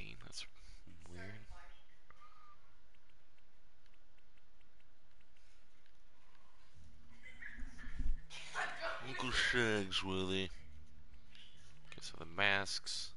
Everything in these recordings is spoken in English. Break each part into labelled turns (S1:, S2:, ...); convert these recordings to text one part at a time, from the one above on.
S1: 15. That's weird. Uncle Shags, Willie. Okay, so the masks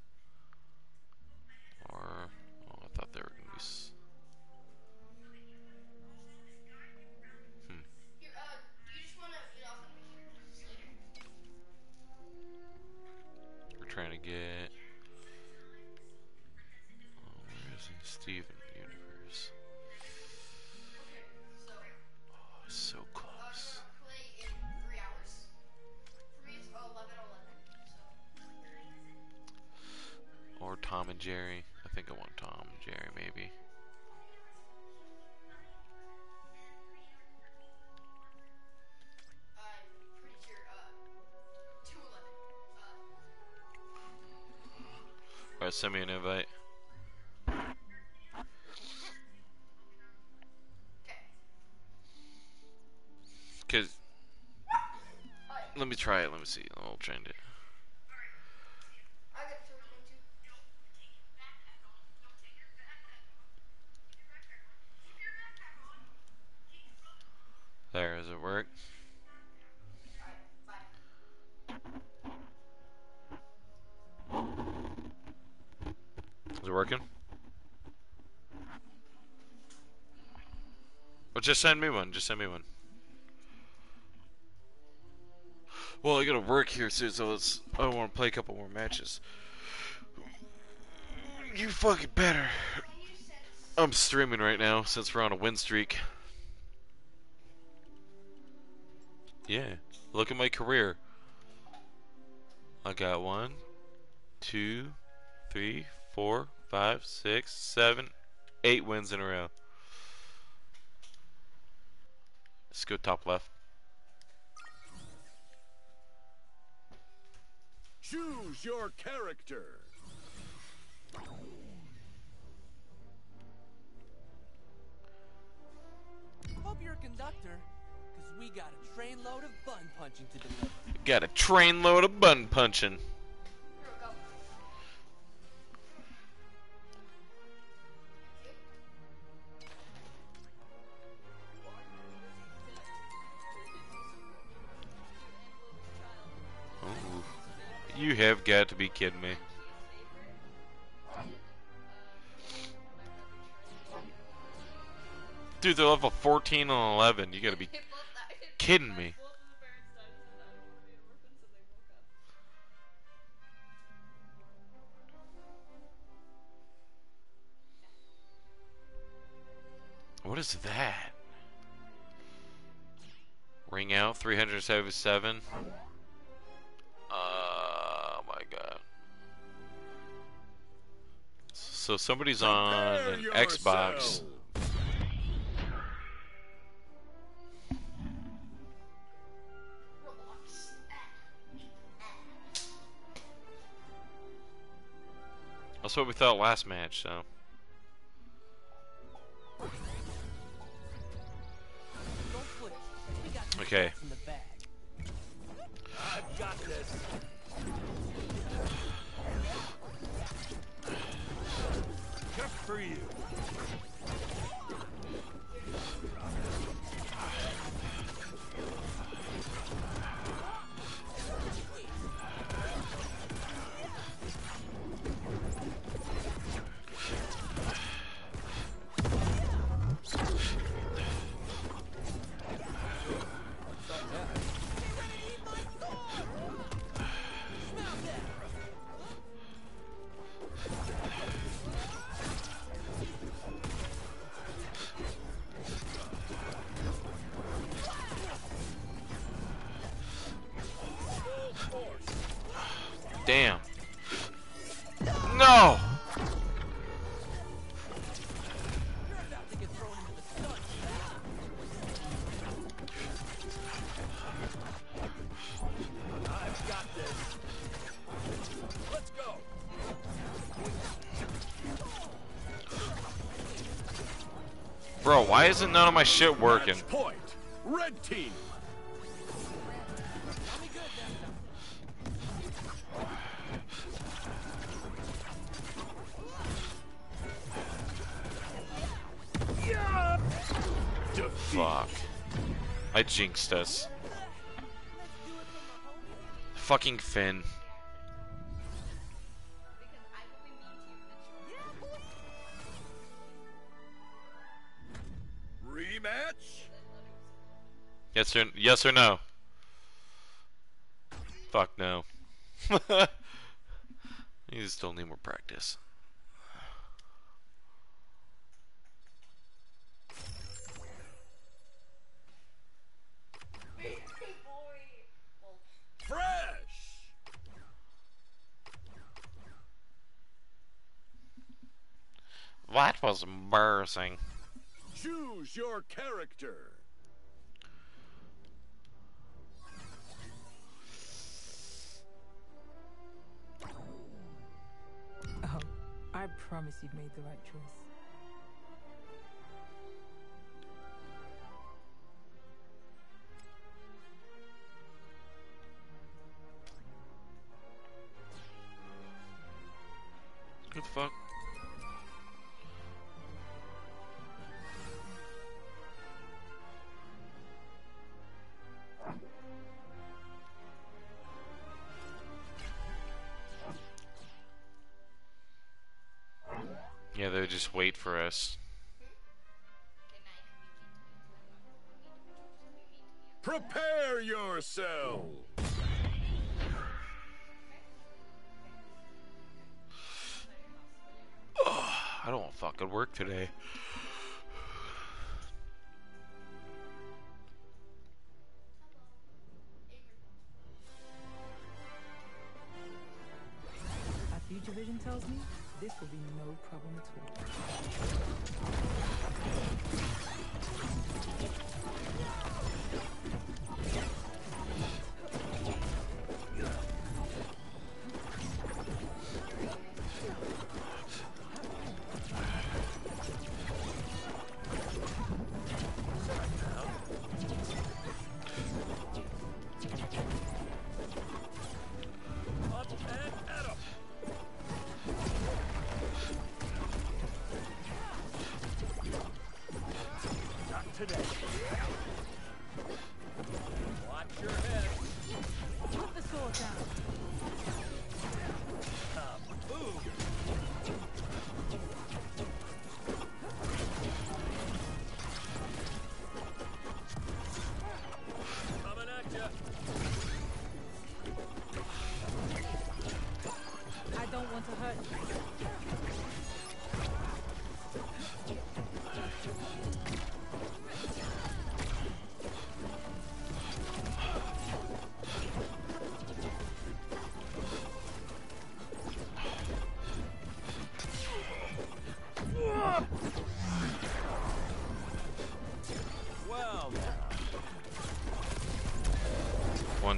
S2: me.
S1: See. I'll change it. There, does it work? Is it working? Well, just send me one. Just send me one. Well, I gotta work here soon, so let's. I want to play a couple more matches. You fucking better. I'm streaming right now since we're on a win streak. Yeah, look at my career. I got one, two, three, four, five, six, seven, eight wins in a row. Let's go top left.
S3: Choose your character.
S4: Hope you're a conductor, because we got a trainload of bun punching to deliver.
S1: Got a trainload of bun punching. You have got to be kidding me. Dude, they're level 14 and 11. You gotta be kidding me. What is that? Ring out 377. So somebody's on an Xbox. That's what we thought last match, so.
S4: Don't flinch. We got some
S1: Okay.
S3: For you.
S1: Why isn't none of my shit working?
S3: Point. Red team.
S1: Fuck. I jinxed us. Fucking Finn. Yes or yes or no? Fuck no. you still need more practice. That was embarrassing.
S3: Choose your character.
S5: I promise you've made the right choice.
S1: The fuck? Wait for us.
S2: I be mean to you?
S3: Prepare yourself.
S1: I don't want fucking work today.
S5: My future vision tells me this will be no problem at all.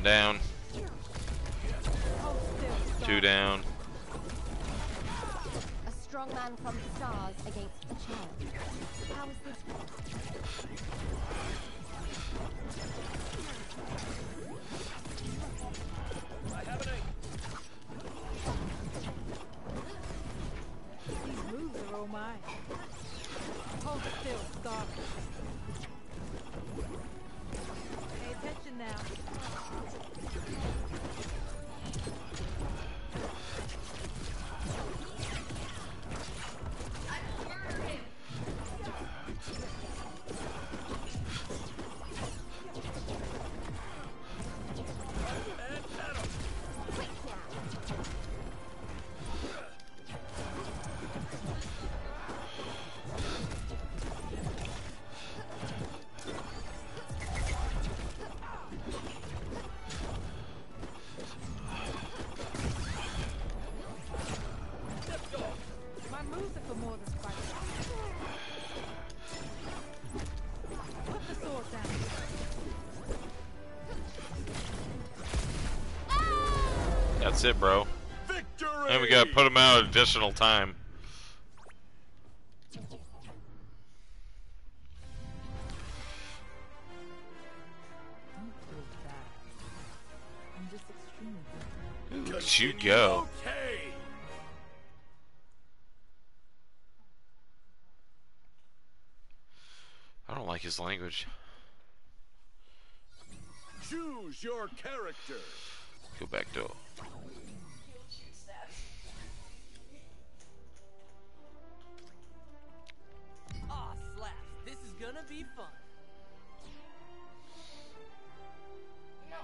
S5: Down,
S1: two down.
S6: A strong man from the stars against a child. How is this?
S3: I have an aim.
S5: These moves are all mine. Hold still, Scar. Pay attention now.
S1: It, bro.
S3: Victory!
S1: And we gotta put him out additional time.
S5: Don't feel bad. I'm just extremely good.
S1: Look you go.
S3: Okay.
S1: I don't like his language.
S3: Choose your character.
S1: Go back to.
S4: Gonna be fun.
S7: No.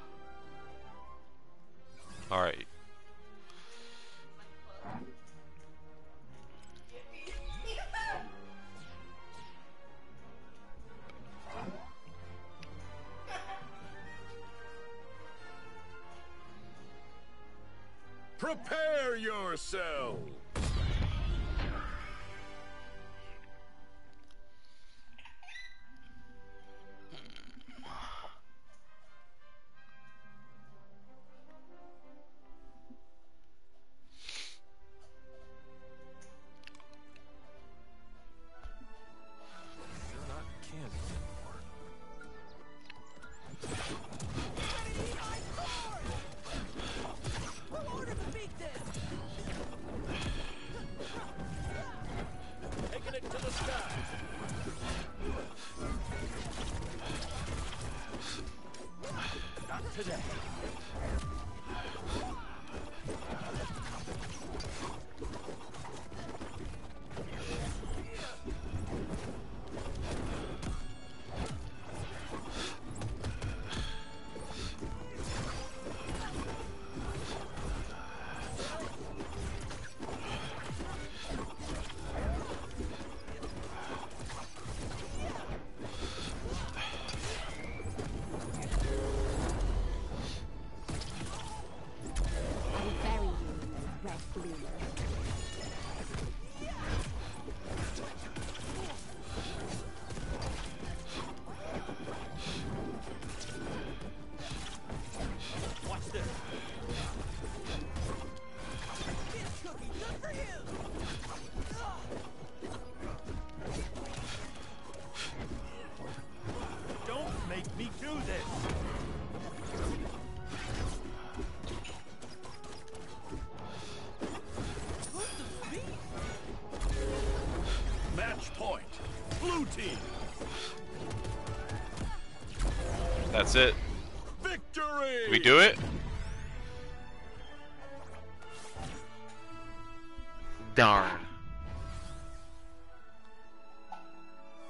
S1: That's it.
S3: Victory.
S1: We do it. Darn.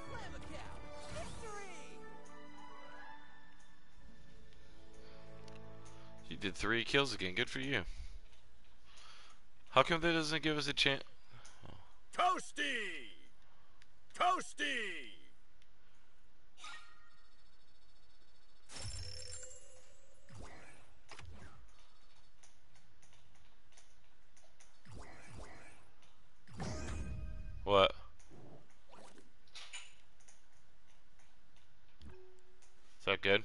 S4: Slam a cow! Victory!
S1: You did three kills again. Good for you. How come that doesn't give us a chance?
S3: Toasty. Toasty.
S1: What? Is that good?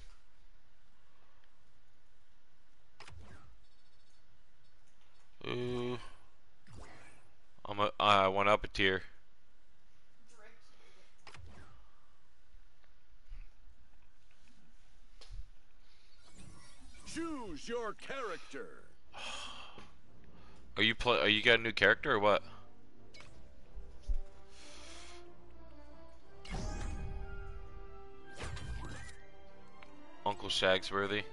S1: Ooh. I'm a, I went up a tier.
S3: Choose your character.
S1: Are you play? Are you got a new character or what? Uncle Shagsworthy.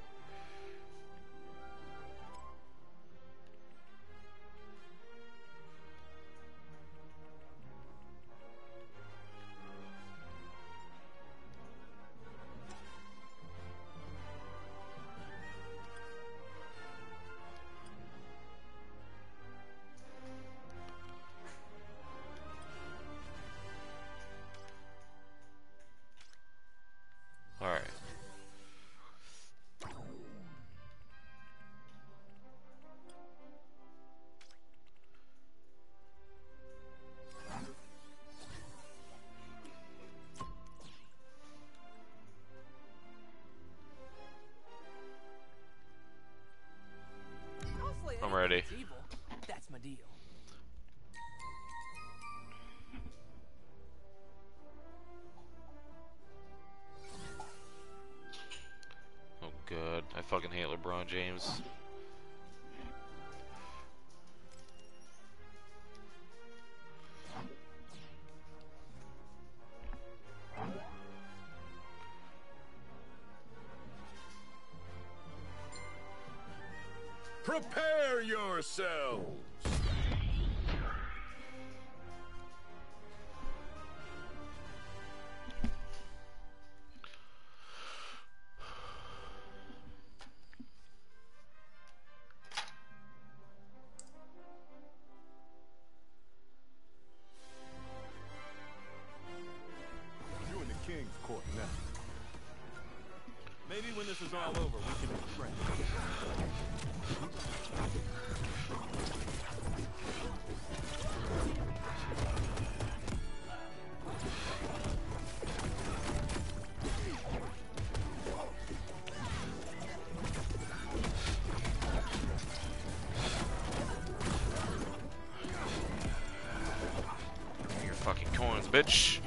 S1: bitch.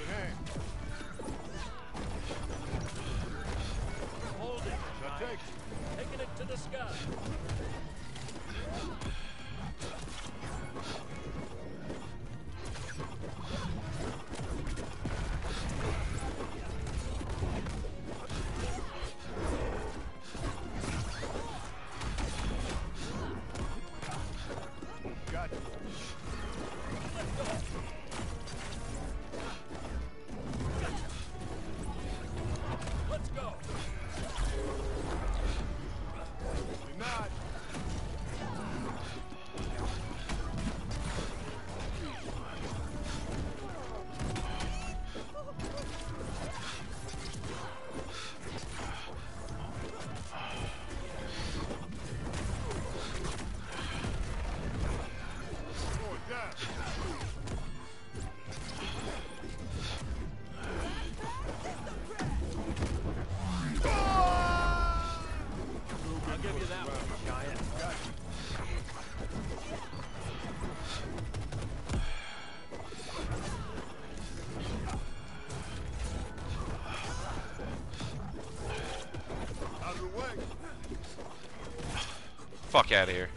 S1: Fuck out of here.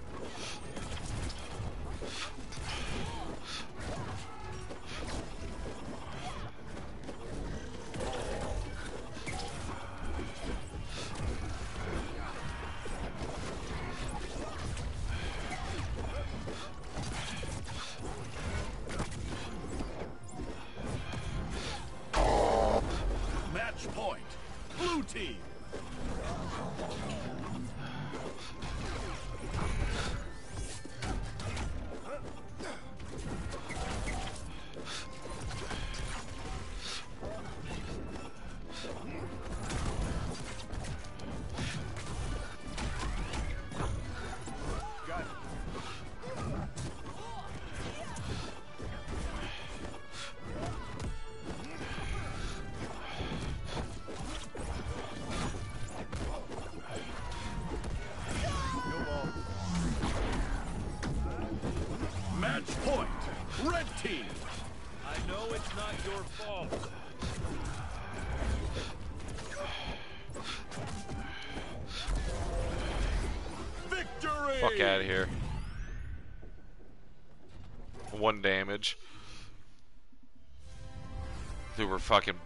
S1: who were fucking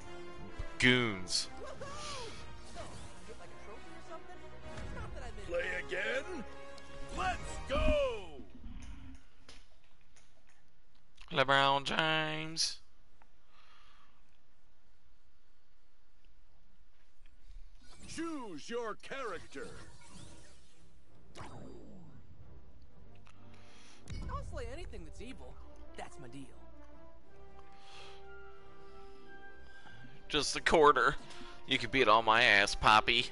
S1: goons.
S3: Play again? Let's go!
S1: LeBron James.
S3: Choose your character.
S4: Anything that's evil. That's my deal.
S1: Just a quarter. You can beat all my ass, Poppy.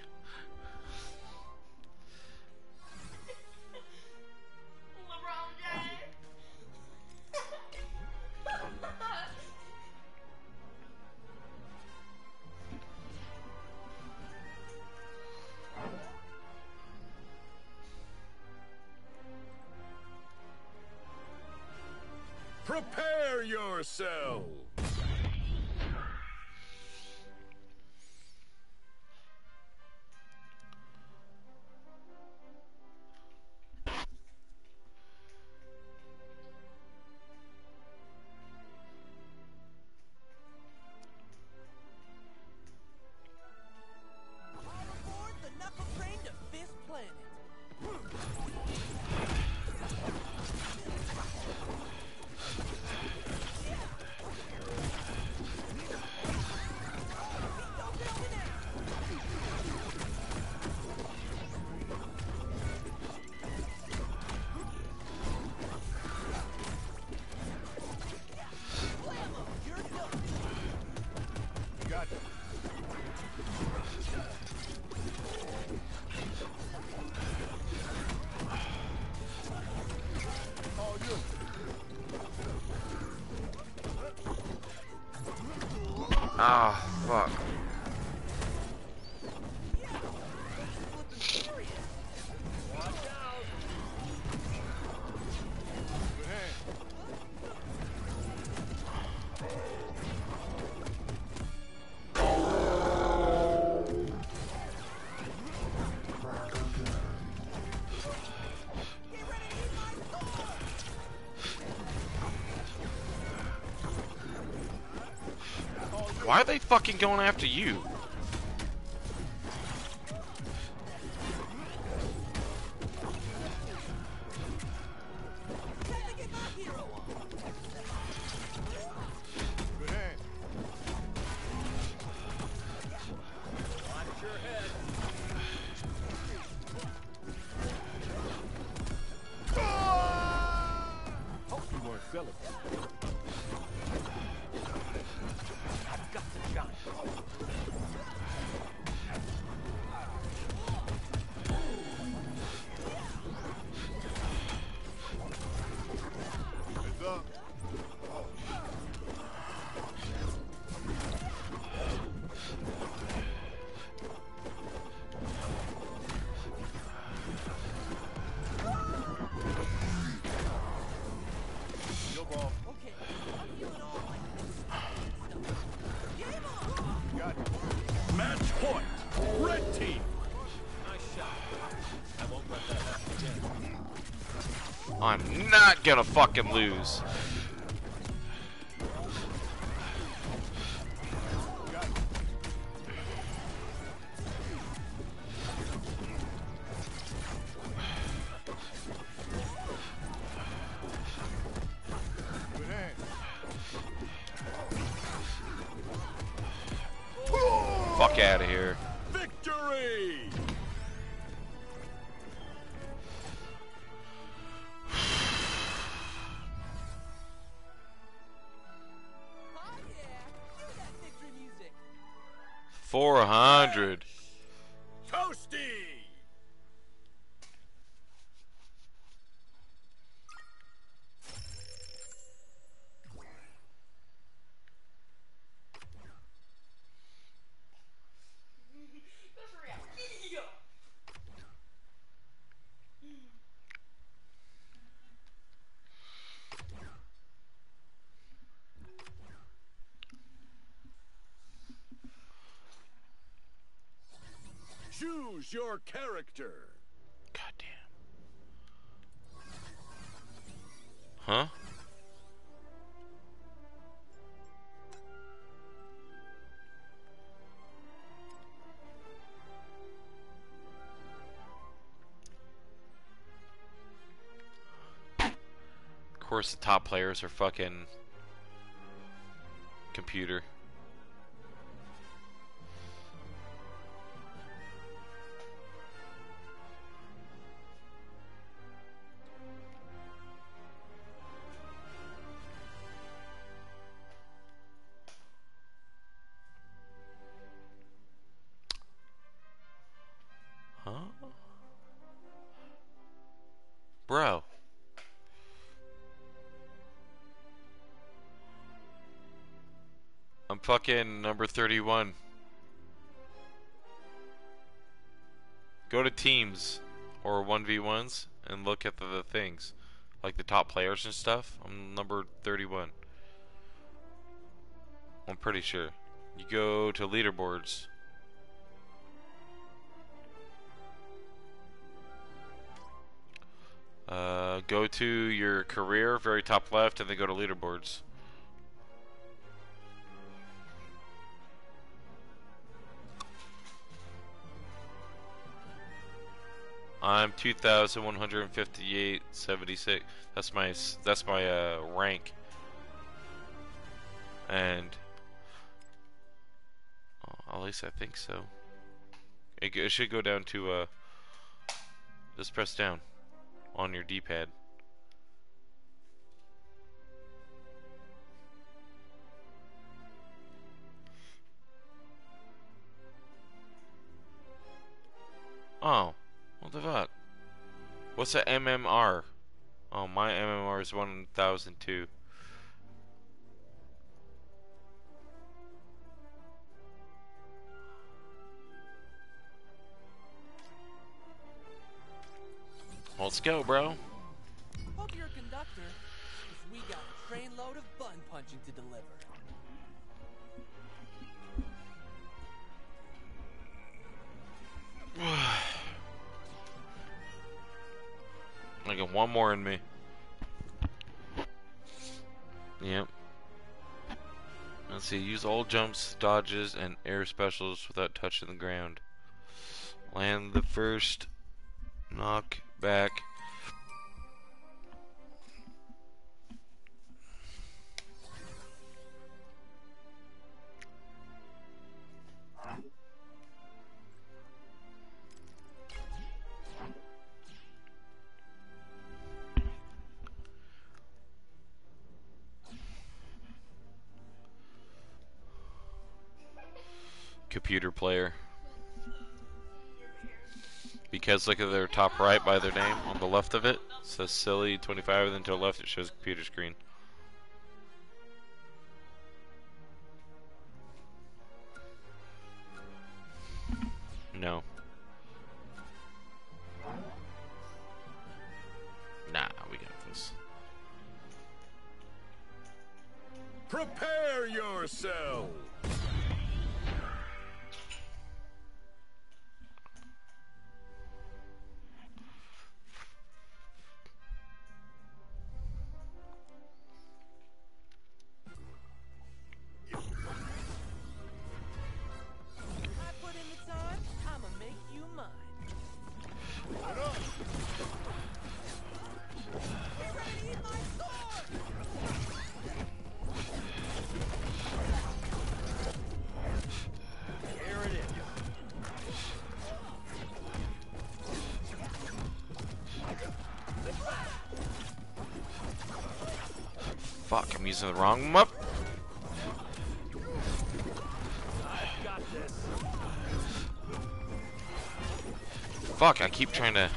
S3: Prepare
S4: yourself.
S1: Ah, Why are they fucking going after you?
S3: Point. Red team.
S7: Nice shot.
S1: I'm not gonna fucking lose.
S3: Choose your character.
S1: Goddamn. Huh? Of course, the top players are fucking computer. Fucking number 31. Go to teams or 1v1s and look at the, the things. Like the top players and stuff. I'm number 31. I'm pretty sure. You go to leaderboards. Uh, go to your career, very top left, and then go to leaderboards. I'm 2,158.76. That's my that's my uh, rank. And oh, at least I think so. It, it should go down to uh. Just press down on your D-pad. Oh, what the fuck? What's a MMR? Oh, my MMR is 1002. Let's go, bro.
S4: Hope you're a conductor, we got a of punching to deliver.
S1: I got one more in me. Yep. Let's see. Use all jumps, dodges, and air specials without touching the ground. Land the first. Knock back. Player. Because look at their top right by their name on the left of it. it says silly 25 and then to the left it shows computer screen. I'm using the wrong.
S7: Got.
S1: Fuck, I keep trying to.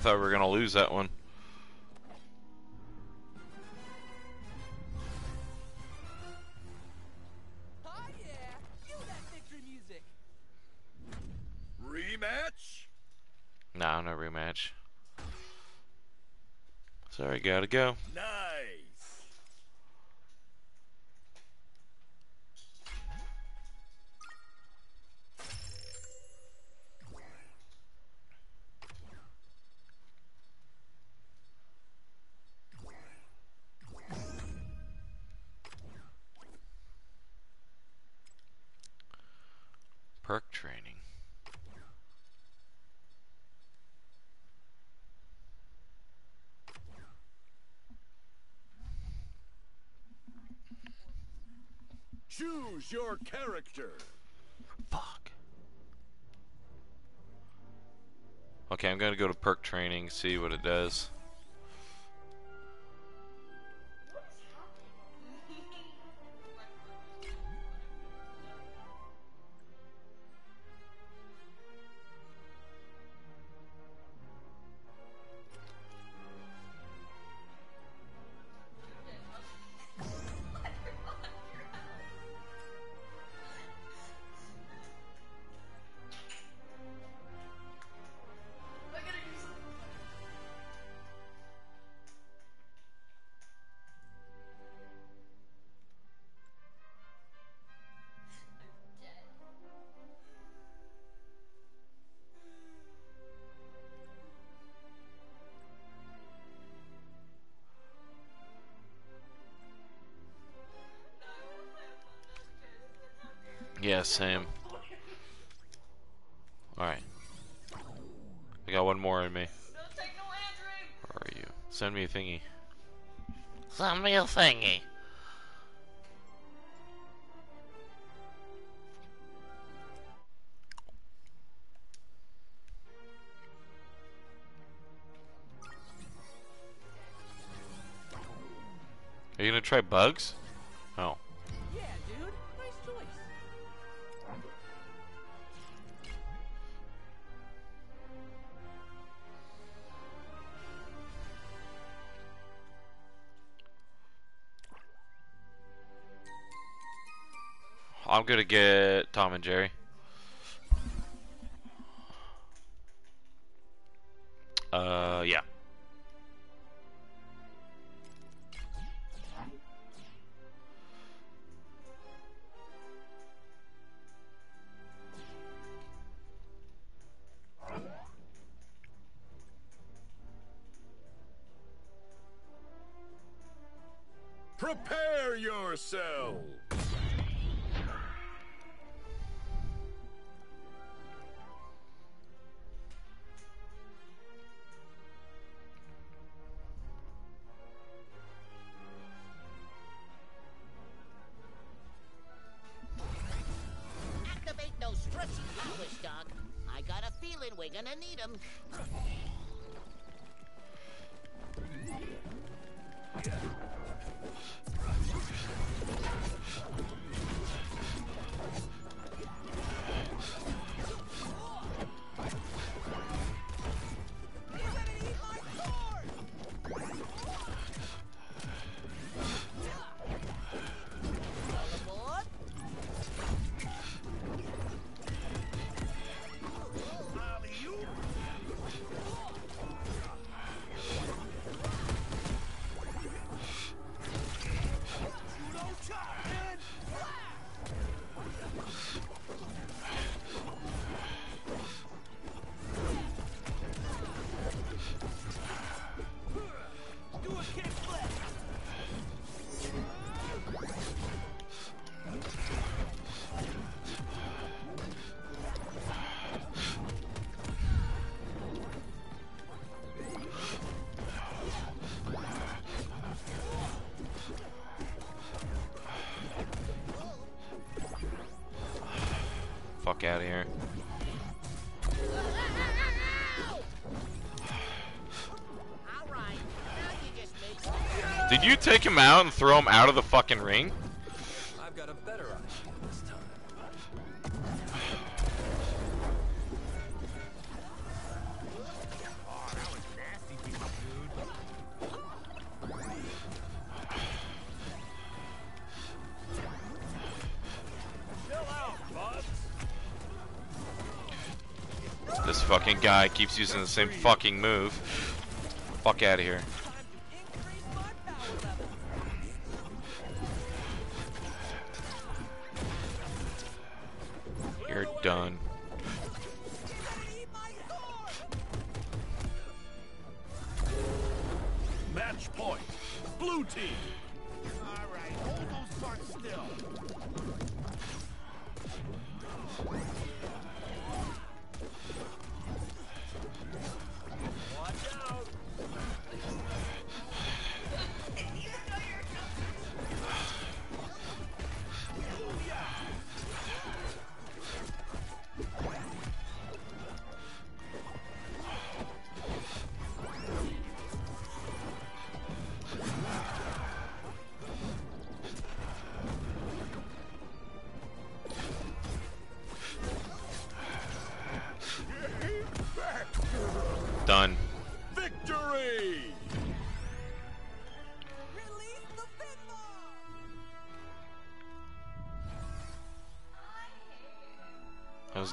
S1: Thought we were gonna lose that one.
S4: Oh yeah! That!
S3: Rematch?
S1: Nah, no rematch. Sorry, gotta go.
S3: Your character.
S1: Fuck. Okay, I'm gonna go to perk training, see what it does. Yeah, same. Alright. I got one more in me.
S2: Don't take no Andrew.
S1: Where are you? Send me a thingy.
S8: Send me a thingy.
S1: Are you gonna try bugs? I'm gonna get Tom and Jerry.
S8: We're gonna need them. All
S1: Did you take him out and throw him out of the fucking ring?
S4: I've got a better idea this time.
S7: Chill out, buds.
S1: This fucking guy keeps using the same fucking move. Fuck out of here.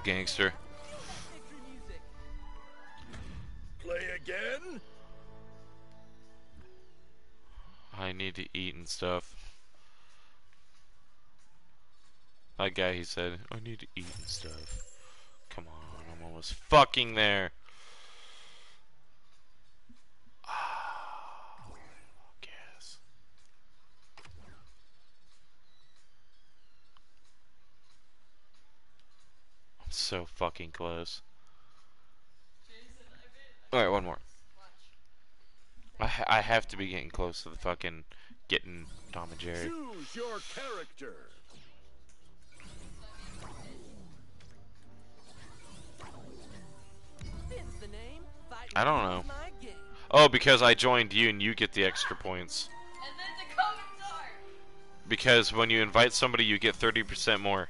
S1: Gangster.
S3: Play again.
S1: I need to eat and stuff. That guy, he said, I need to eat and stuff. Come on, I'm almost fucking there. Ah, Yes. So fucking close. Alright, one more. I, ha- I have to be getting close to the fucking getting Tom and Jerry.
S3: Choose your character.
S4: Spins the name.
S1: I don't know. Oh, because I joined you and you get the extra points.
S2: And then the.
S1: Because when you invite somebody, you get 30% more.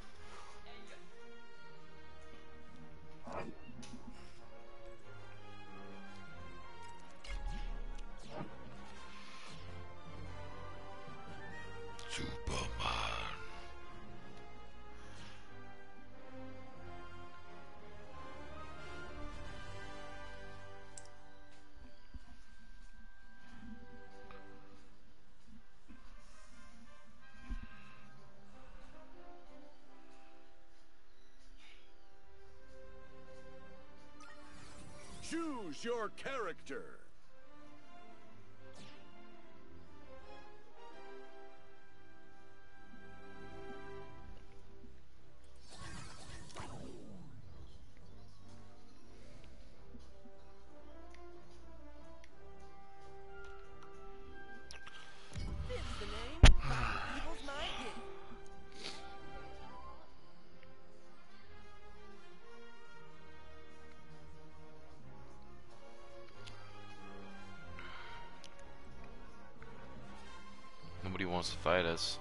S3: Your character.
S1: Wants to fight us.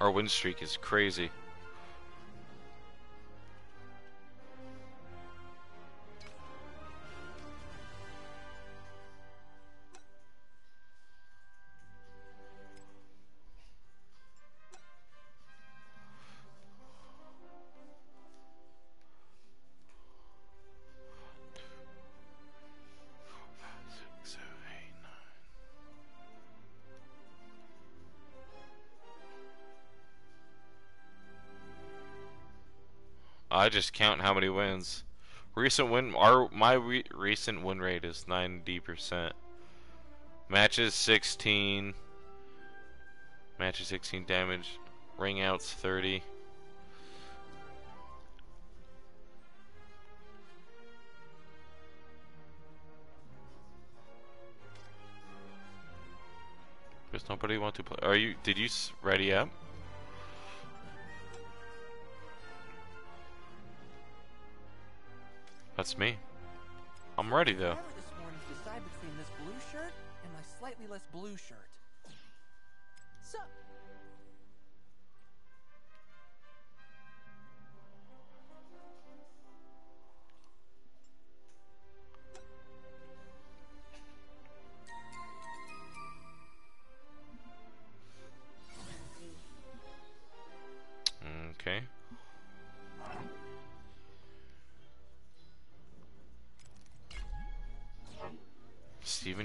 S1: Our win streak is crazy. Just count how many wins. Recent win, our my re recent win rate is ninety percent. Matches sixteen. Matches sixteen damage. Ring outs thirty. Does nobody want to play? Are you? Did you ready up? That's me. I'm ready though.
S4: However,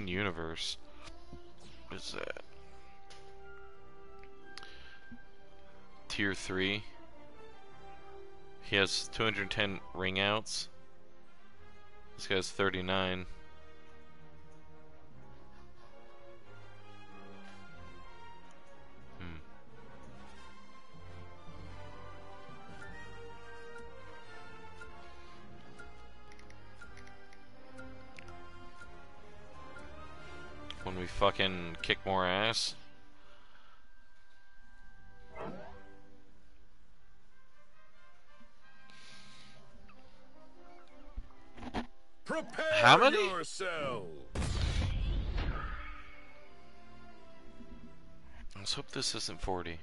S1: Universe. What is that? Tier 3. He has 210 ring outs. This guy's 39. Fucking kick more ass.
S3: Prepare
S1: How many?
S3: yourselves.
S1: Let's hope this isn't 40.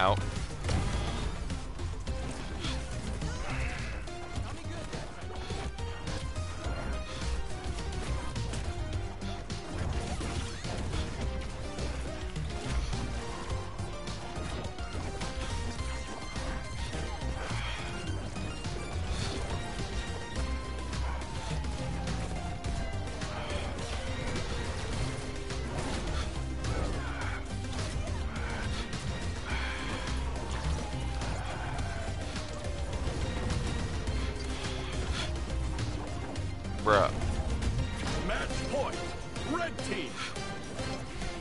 S1: Out.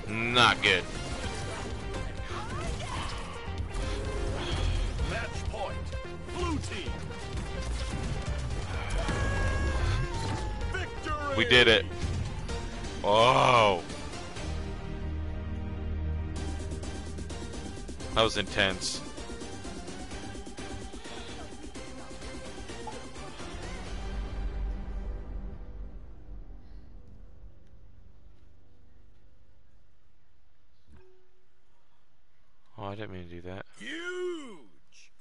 S1: Not good.
S3: Match point. Blue team. Victory.
S1: We did it. Oh. That was intense. I didn't mean to do that.
S3: Huge.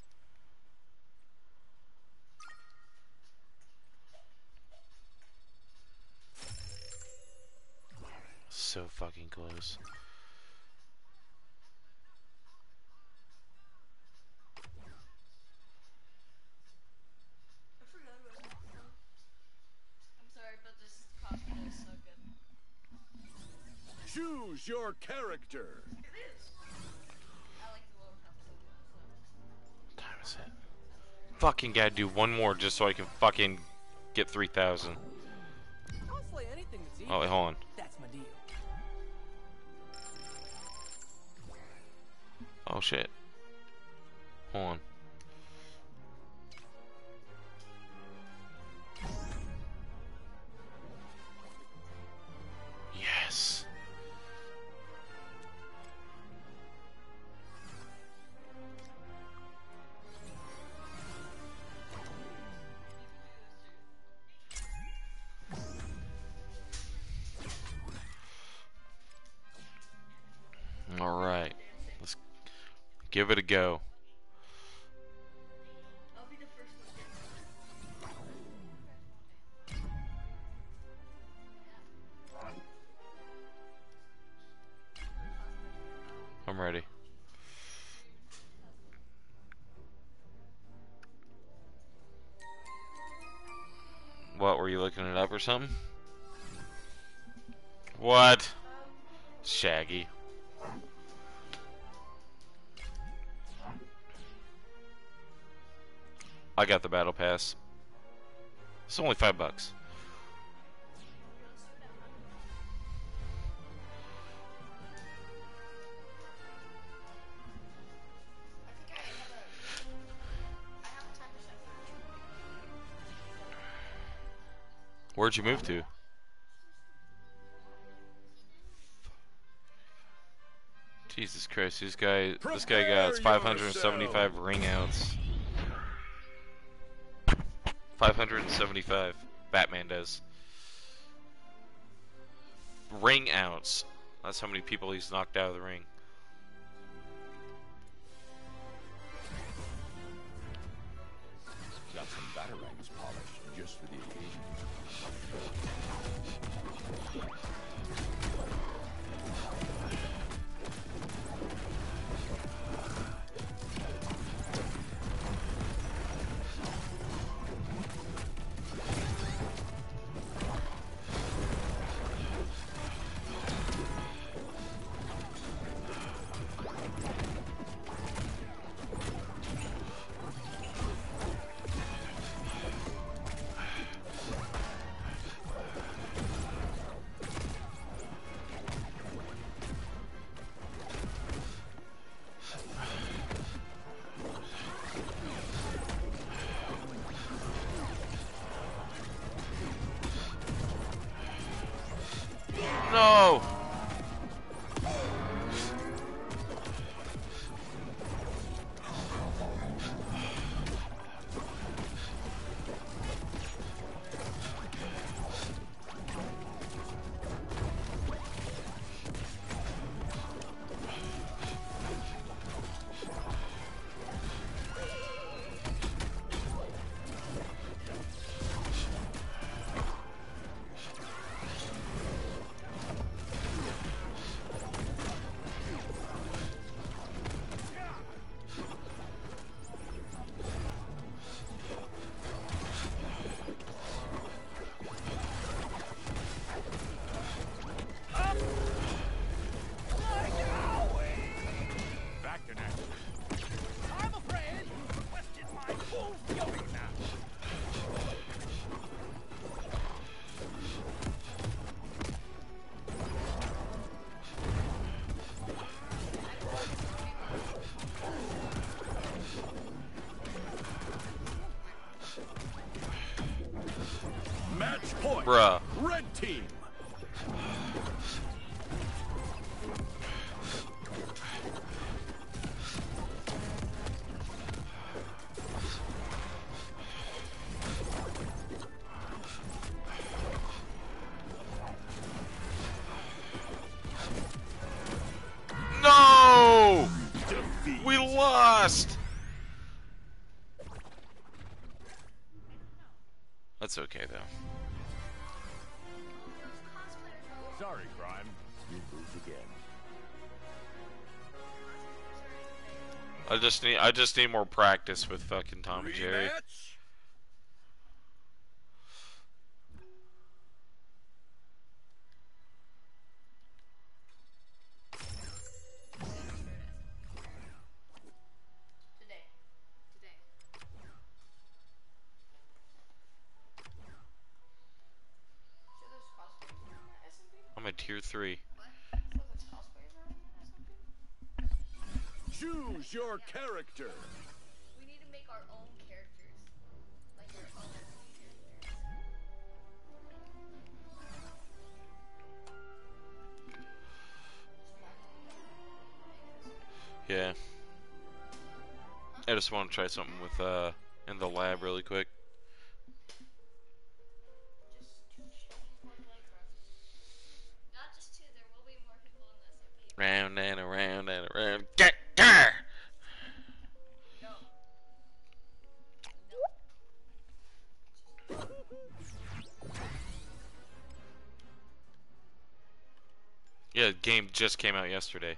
S1: So fucking close.
S3: Choose your
S1: about Fucking gotta do one more just so I can fucking get 3,000.
S4: I'll slay anything that's evil.
S1: Oh, wait, hold on.
S4: That's my deal.
S1: Oh shit. Hold on. All right. Let's give it a go. I'm ready. What, were you looking it up or something? What? Shaggy. I got the battle pass. It's only five bucks.
S2: I think I have a. I have a 10%
S1: Where'd you move to? Jesus Christ, this guy this guy got 575 ring outs. 575. Batman does. Ring outs. That's how many people he's knocked out of the ring. Bruh.
S3: Sorry, Crime. You lose again.
S1: I just need I just need more practice with fucking Tom and Jerry.
S3: Rematch?
S1: Three.
S2: What? So there's cosplayers around at SMP?
S3: Choose your character.
S2: We need to make our own characters. Like our own characters.
S1: Yeah. I just want to try something with uh in the lab really quick. Yeah, the game just came out yesterday.